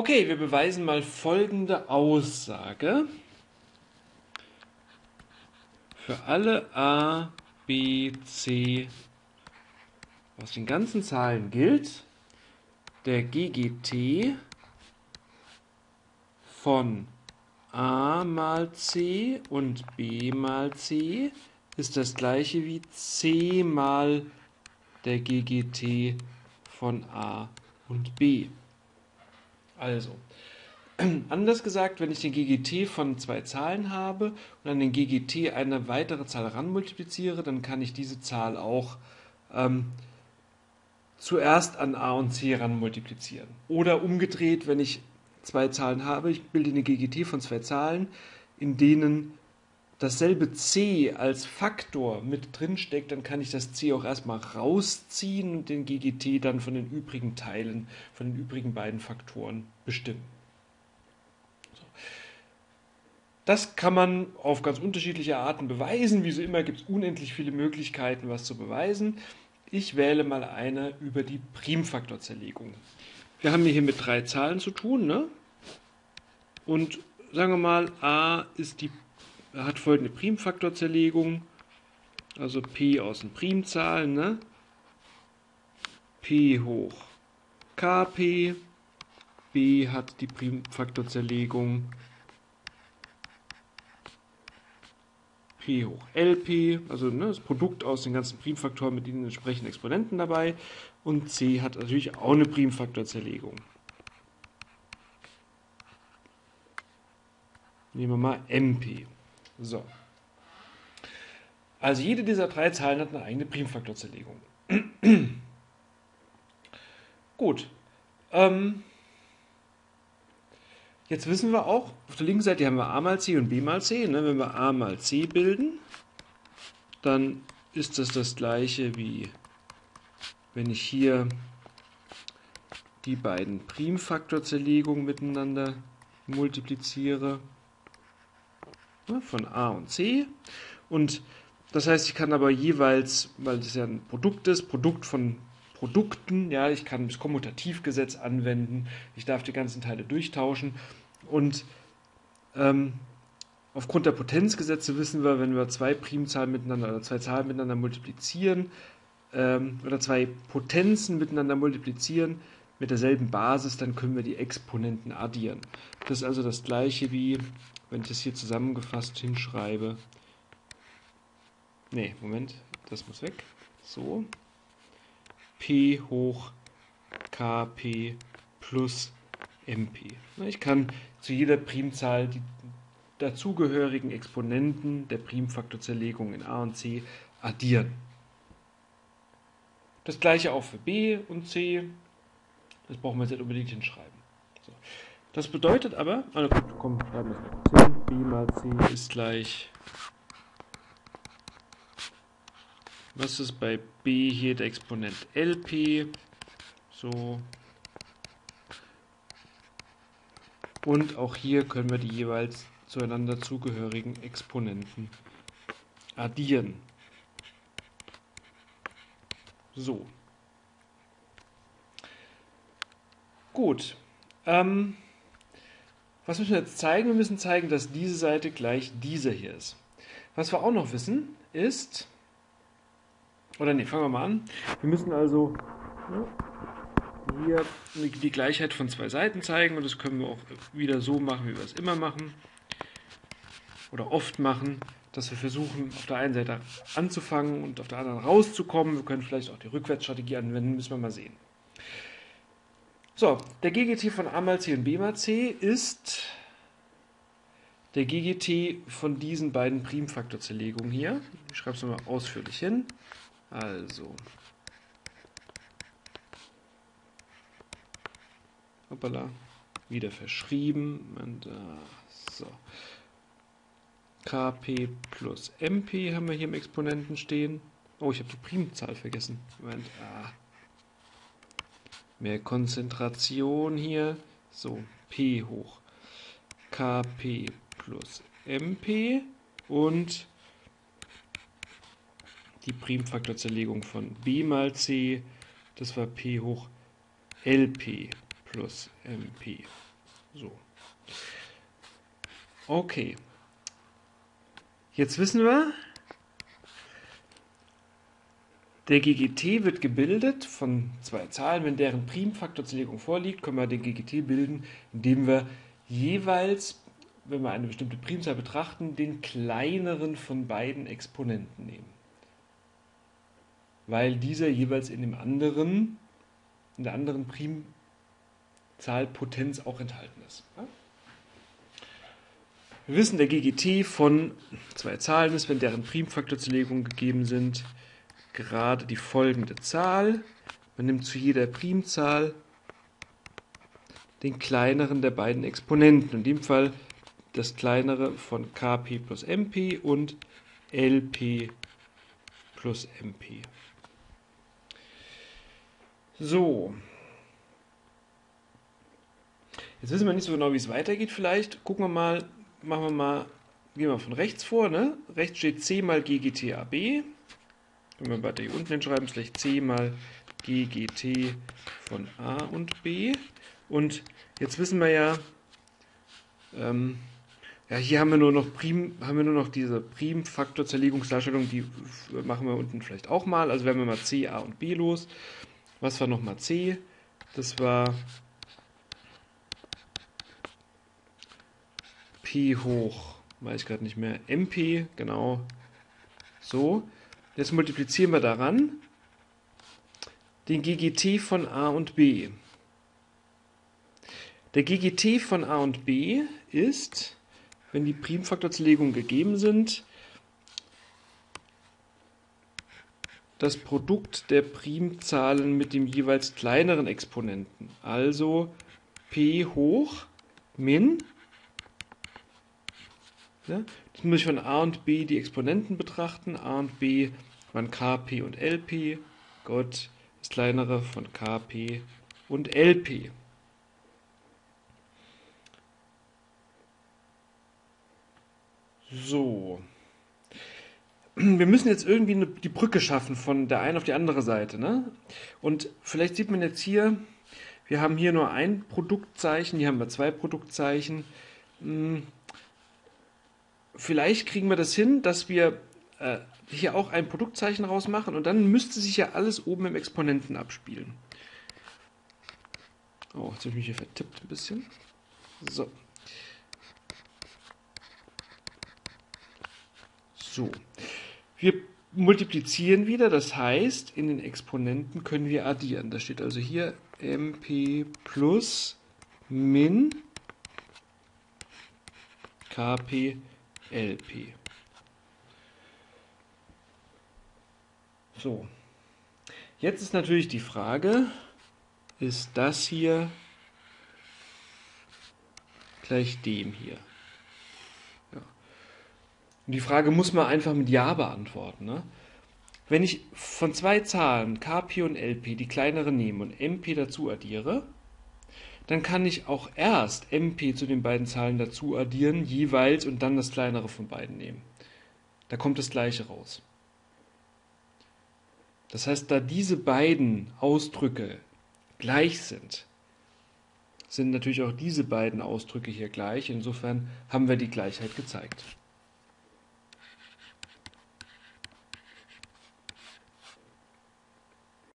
Okay, wir beweisen mal folgende Aussage. Für alle a, b, c aus den ganzen Zahlen gilt, der GGT von a mal c und b mal c ist das gleiche wie c mal der GGT von a und b. Also, anders gesagt, wenn ich den GGT von zwei Zahlen habe und an den GGT eine weitere Zahl ranmultipliziere, dann kann ich diese Zahl auch ähm, zuerst an a und c ranmultiplizieren. Oder umgedreht, wenn ich zwei Zahlen habe, ich bilde eine GGT von zwei Zahlen, in denen dasselbe c als Faktor mit drin steckt, dann kann ich das c auch erstmal rausziehen und den GGT dann von den übrigen Teilen, von den übrigen beiden Faktoren bestimmen. Das kann man auf ganz unterschiedliche Arten beweisen. Wie so immer gibt es unendlich viele Möglichkeiten, was zu beweisen. Ich wähle mal eine über die Primfaktorzerlegung. Wir haben hier mit drei Zahlen zu tun. Ne? Und sagen wir mal, a ist die hat folgende Primfaktorzerlegung, also p aus den Primzahlen, ne? p hoch kp, b hat die Primfaktorzerlegung p hoch lp, also ne, das Produkt aus den ganzen Primfaktoren mit den entsprechenden Exponenten dabei und c hat natürlich auch eine Primfaktorzerlegung. Nehmen wir mal mp. So. Also jede dieser drei Zahlen hat eine eigene Primfaktorzerlegung. Gut. Ähm, jetzt wissen wir auch, auf der linken Seite haben wir a mal c und b mal c. Ne? Wenn wir a mal c bilden, dann ist das das gleiche wie wenn ich hier die beiden Primfaktorzerlegungen miteinander multipliziere ne, von A und C. Und das heißt, ich kann aber jeweils, weil das ja ein Produkt ist, Produkt von Produkten, ja, ich kann das Kommutativgesetz anwenden, ich darf die ganzen Teile durchtauschen und ähm, aufgrund der Potenzgesetze wissen wir, wenn wir zwei Primzahlen miteinander oder zwei Zahlen miteinander multiplizieren ähm, oder zwei Potenzen miteinander multiplizieren mit derselben Basis, dann können wir die Exponenten addieren. Das ist also das gleiche wie wenn ich das hier zusammengefasst hinschreibe. Ne, Moment, das muss weg. So. P hoch Kp plus Mp. Ich kann zu jeder Primzahl die dazugehörigen Exponenten der Primfaktorzerlegung in a und c addieren. Das gleiche auch für b und c. Das brauchen wir jetzt nicht unbedingt hinschreiben. Das bedeutet aber, also gut, komm, schreiben wir es mal kurz hin. b mal c ist gleich. Was ist bei b hier der Exponent LP? So. Und auch hier können wir die jeweils zueinander zugehörigen Exponenten addieren. So. Gut. Ähm, was müssen wir jetzt zeigen? Wir müssen zeigen, dass diese Seite gleich dieser hier ist. Was wir auch noch wissen, ist, oder ne, fangen wir mal an. Wir müssen also hier die Gleichheit von zwei Seiten zeigen und das können wir auch wieder so machen, wie wir es immer machen oder oft machen, dass wir versuchen, auf der einen Seite anzufangen und auf der anderen rauszukommen. Wir können vielleicht auch die Rückwärtsstrategie anwenden, müssen wir mal sehen. So, der GGT von A mal C und B mal C ist der GGT von diesen beiden Primfaktorzerlegungen hier. Ich schreibe es nochmal ausführlich hin. Also, hoppala, wieder verschrieben. Und, uh, so. KP plus MP haben wir hier im Exponenten stehen. Oh, ich habe die Primzahl vergessen. Moment, ah. Mehr Konzentration hier. So, P hoch KP plus MP und die Primfaktorzerlegung von B mal C, das war P hoch LP plus MP. So. Okay. Jetzt wissen wir, der GGT wird gebildet von zwei Zahlen. Wenn deren Primfaktorzerlegung vorliegt, können wir den GGT bilden, indem wir jeweils, wenn wir eine bestimmte Primzahl betrachten, den kleineren von beiden Exponenten nehmen. Weil dieser jeweils in dem anderen, in der anderen Primzahlpotenz auch enthalten ist. Wir wissen, der GGT von zwei Zahlen ist, wenn deren Primfaktorzerlegungen gegeben sind, gerade die folgende Zahl. Man nimmt zu jeder Primzahl den kleineren der beiden Exponenten. In dem Fall das kleinere von kp plus mp und lp plus mp. So. Jetzt wissen wir nicht so genau, wie es weitergeht. Vielleicht gucken wir mal, machen wir mal, gehen wir von rechts vor. Ne? Rechts steht c mal ggtab. Wenn wir weiter hier unten hinschreiben, ist gleich c mal ggt von a und b. Und jetzt wissen wir ja, ähm, ja, hier haben wir nur noch Prim, haben wir nur noch diese Primfaktorzerlegungsdarstellung, die machen wir unten vielleicht auch mal. Also werden wir mal c, a und b los. Was war nochmal c? Das war p hoch, weiß ich gerade nicht mehr, mp, genau, so. Jetzt multiplizieren wir daran den GGT von a und b. Der GGT von a und b ist, wenn die Primfaktorzerlegungen gegeben sind, das Produkt der Primzahlen mit dem jeweils kleineren Exponenten. Also p hoch min. Jetzt muss ich von a und b die Exponenten betrachten. a und b waren kp und lp. Gott, das kleinere von kp und lp. So. Wir müssen jetzt irgendwie die Brücke schaffen von der einen auf die andere Seite. Ne? Und vielleicht sieht man jetzt hier, wir haben hier nur ein Produktzeichen, hier haben wir zwei Produktzeichen. Hm vielleicht kriegen wir das hin, dass wir äh, hier auch ein Produktzeichen rausmachen und dann müsste sich ja alles oben im Exponenten abspielen. Oh, jetzt habe ich mich hier vertippt ein bisschen. So. So. Wir multiplizieren wieder, das heißt, in den Exponenten können wir addieren. Da steht also hier mp plus min kp LP. So, jetzt ist natürlich die Frage, ist das hier gleich dem hier? Ja. Und die Frage muss man einfach mit Ja beantworten. Ne? Wenn ich von zwei Zahlen KP und LP die kleinere nehme und MP dazu addiere, dann kann ich auch erst mp zu den beiden Zahlen dazu addieren, jeweils und dann das kleinere von beiden nehmen. Da kommt das gleiche raus. Das heißt, da diese beiden Ausdrücke gleich sind, sind natürlich auch diese beiden Ausdrücke hier gleich. Insofern haben wir die Gleichheit gezeigt.